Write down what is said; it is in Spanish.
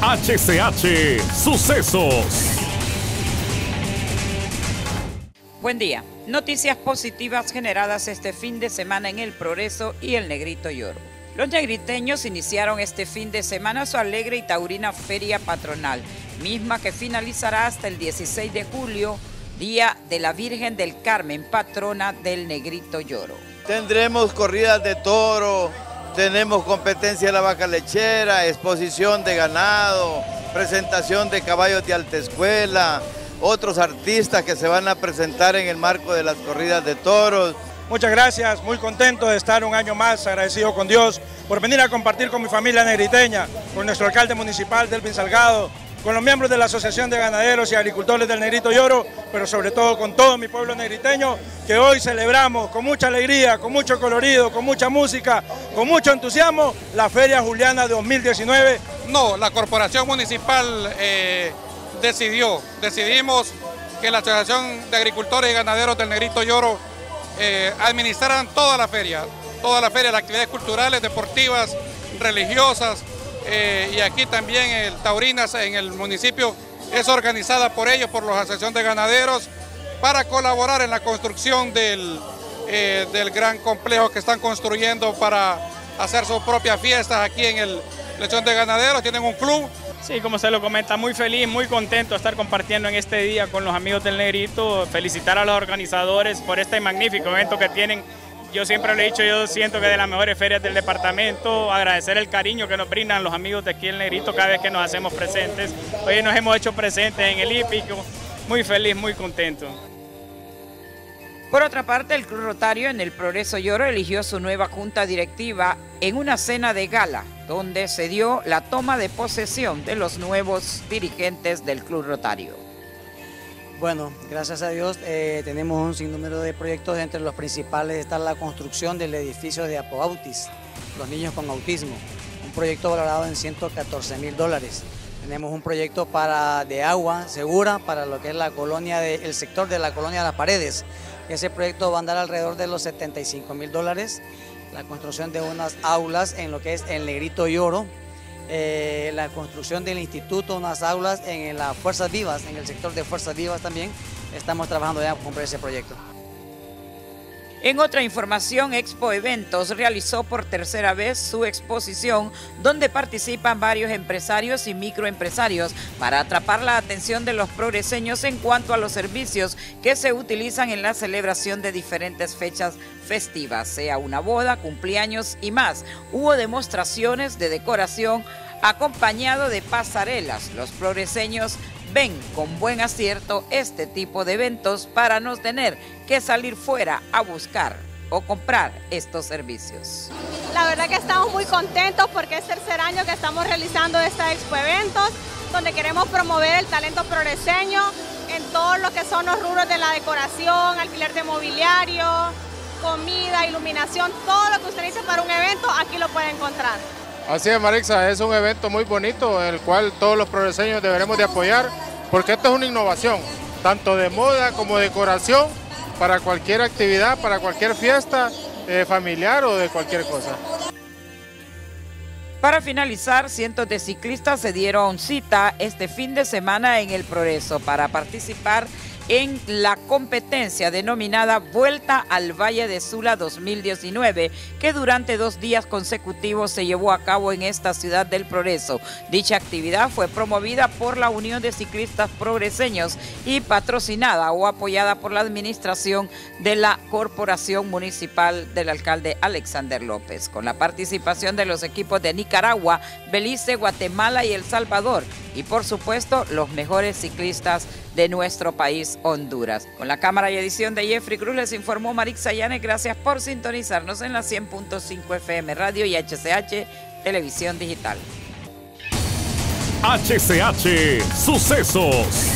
HCH Sucesos. Buen día. Noticias positivas generadas este fin de semana en El Progreso y El Negrito Lloro. Los negriteños iniciaron este fin de semana su alegre y taurina feria patronal, misma que finalizará hasta el 16 de julio, Día de la Virgen del Carmen, patrona del Negrito Lloro. Tendremos corridas de toro, tenemos competencia de la vaca lechera, exposición de ganado, presentación de caballos de alta escuela, otros artistas que se van a presentar en el marco de las corridas de toros. Muchas gracias, muy contento de estar un año más, agradecido con Dios por venir a compartir con mi familia negriteña, con nuestro alcalde municipal Delvin Salgado, con los miembros de la Asociación de Ganaderos y Agricultores del Negrito Lloro, pero sobre todo con todo mi pueblo negriteño, que hoy celebramos con mucha alegría, con mucho colorido, con mucha música, con mucho entusiasmo, la Feria Juliana 2019. No, la Corporación Municipal eh, decidió, decidimos que la Asociación de Agricultores y Ganaderos del Negrito Lloro eh, administraran toda la feria, toda la feria, las actividades culturales, deportivas, religiosas, eh, y aquí también el Taurinas en el municipio es organizada por ellos, por la Asociación de Ganaderos, para colaborar en la construcción del, eh, del gran complejo que están construyendo para hacer sus propias fiestas aquí en el Lechón de Ganaderos, tienen un club Sí, como se lo comenta, muy feliz, muy contento de estar compartiendo en este día con los amigos del Negrito, felicitar a los organizadores por este magnífico evento que tienen. Yo siempre lo he dicho, yo siento que de las mejores ferias del departamento, agradecer el cariño que nos brindan los amigos de aquí el Negrito cada vez que nos hacemos presentes. Hoy nos hemos hecho presentes en el hípico, muy feliz, muy contento. Por otra parte, el Club Rotario en el Progreso Lloro eligió su nueva junta directiva en una cena de gala, donde se dio la toma de posesión de los nuevos dirigentes del Club Rotario. Bueno, gracias a Dios eh, tenemos un sinnúmero de proyectos, entre los principales está la construcción del edificio de Apobautis, los niños con autismo, un proyecto valorado en 114 mil dólares. Tenemos un proyecto para, de agua segura para lo que es la colonia de, el sector de la colonia de las paredes, ese proyecto va a andar alrededor de los 75 mil dólares. La construcción de unas aulas en lo que es el Negrito y Oro. Eh, la construcción del instituto, unas aulas en las Fuerzas Vivas, en el sector de Fuerzas Vivas también. Estamos trabajando ya con ese proyecto. En otra información, Expo Eventos realizó por tercera vez su exposición donde participan varios empresarios y microempresarios para atrapar la atención de los progreseños en cuanto a los servicios que se utilizan en la celebración de diferentes fechas festivas, sea una boda, cumpleaños y más. Hubo demostraciones de decoración acompañado de pasarelas. Los progreseños ven con buen acierto este tipo de eventos para no tener que salir fuera a buscar o comprar estos servicios. La verdad que estamos muy contentos porque es tercer año que estamos realizando esta expo eventos donde queremos promover el talento progreseño en todo lo que son los rubros de la decoración, alquiler de mobiliario, comida, iluminación, todo lo que usted dice para un evento, aquí lo puede encontrar. Así es, Marixa, es un evento muy bonito, el cual todos los progreseños deberemos de apoyar porque esto es una innovación, tanto de moda como decoración, para cualquier actividad, para cualquier fiesta eh, familiar o de cualquier cosa. Para finalizar, cientos de ciclistas se dieron cita este fin de semana en el Progreso para participar en la competencia denominada Vuelta al Valle de Sula 2019, que durante dos días consecutivos se llevó a cabo en esta ciudad del Progreso. Dicha actividad fue promovida por la Unión de Ciclistas Progreseños y patrocinada o apoyada por la administración de la Corporación Municipal del alcalde Alexander López, con la participación de los equipos de Nicaragua, Belice, Guatemala y El Salvador, y por supuesto los mejores ciclistas de nuestro país, Honduras. Con la cámara y edición de Jeffrey Cruz les informó Marix Sayane. Gracias por sintonizarnos en la 100.5 FM Radio y HCH Televisión Digital. HCH Sucesos.